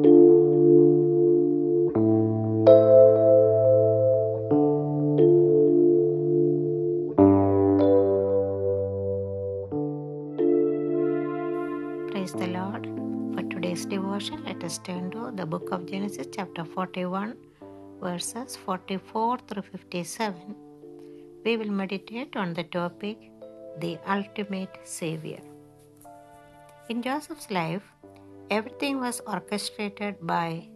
Praise the Lord. For today's devotion, let us turn to the book of Genesis, chapter 41, verses 44 through 57. We will meditate on the topic, the ultimate Savior. In Joseph's life, everything was orchestrated by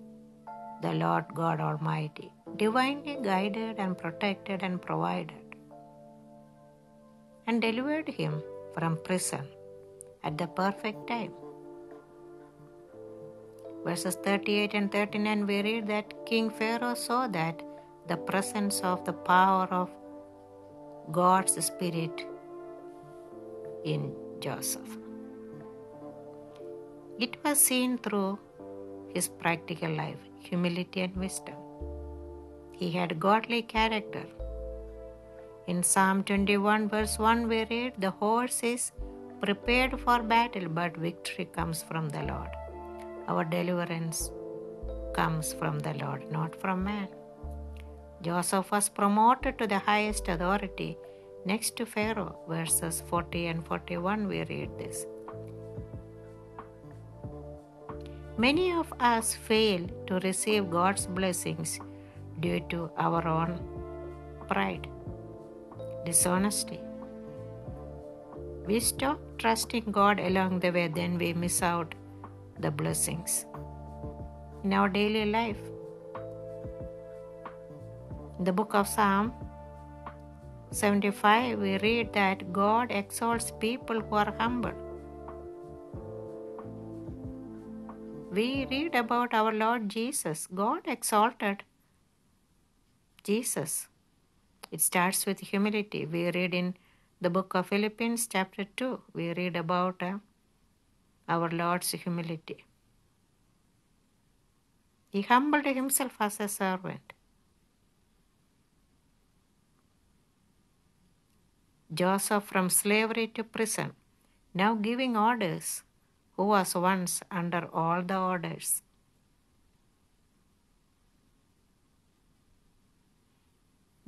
the Lord God Almighty, divinely guided and protected and provided, and delivered him from prison at the perfect time. Verses 38 and 39, we read that King Pharaoh saw that the presence of the power of God's Spirit in Joseph. It was seen through his practical life, humility, and wisdom. He had a godly character. In Psalm 21, verse 1, we read, The horse is prepared for battle, but victory comes from the Lord. Our deliverance comes from the Lord, not from man. Joseph was promoted to the highest authority next to Pharaoh. Verses 40 and 41, we read this. Many of us fail to receive God's blessings due to our own pride, dishonesty, we stop trusting God along the way, then we miss out the blessings in our daily life. In the book of Psalm 75, we read that God exalts people who are humble. We read about our Lord Jesus. God exalted Jesus. It starts with humility. We read in the book of Philippians, chapter 2, we read about uh, our Lord's humility. He humbled himself as a servant. Joseph from slavery to prison, now giving orders, who was once under all the orders.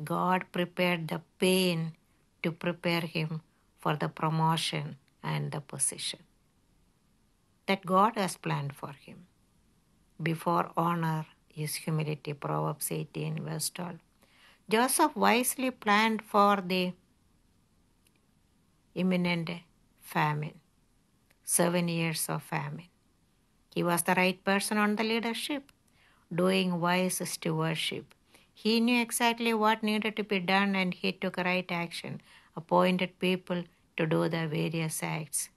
God prepared the pain to prepare him for the promotion and the position that God has planned for him. Before honor is humility, Proverbs 18, verse 12. Joseph wisely planned for the imminent famine, seven years of famine. He was the right person on the leadership, doing wise stewardship. He knew exactly what needed to be done and he took right action, appointed people to do the various acts.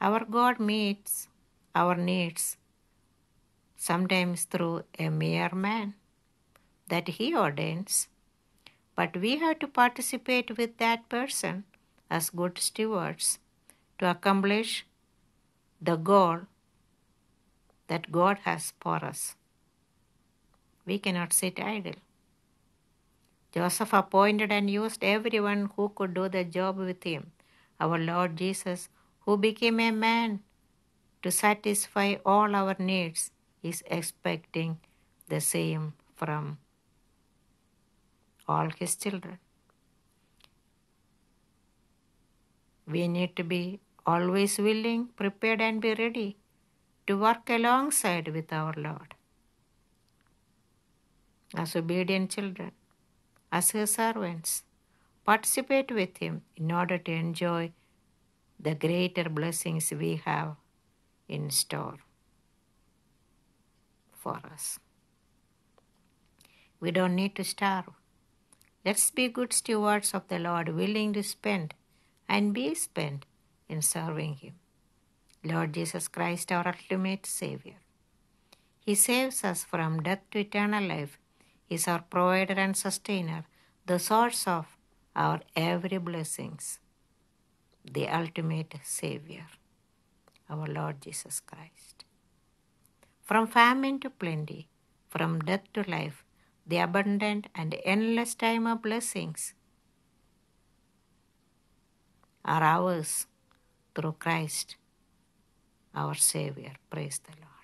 Our God meets our needs sometimes through a mere man that he ordains, but we have to participate with that person as good stewards to accomplish the goal that God has for us. We cannot sit idle. Joseph appointed and used everyone who could do the job with him. Our Lord Jesus, who became a man to satisfy all our needs, is expecting the same from all his children. We need to be always willing, prepared, and be ready to work alongside with our Lord. As obedient children, as his servants, participate with him in order to enjoy the greater blessings we have in store for us. We don't need to starve. Let's be good stewards of the Lord, willing to spend and be spent in serving Him. Lord Jesus Christ, our ultimate Savior. He saves us from death to eternal life. He is our provider and sustainer, the source of our every blessings, the ultimate Savior, our Lord Jesus Christ. From famine to plenty, from death to life, the abundant and endless time of blessings are ours through Christ, our Savior. Praise the Lord.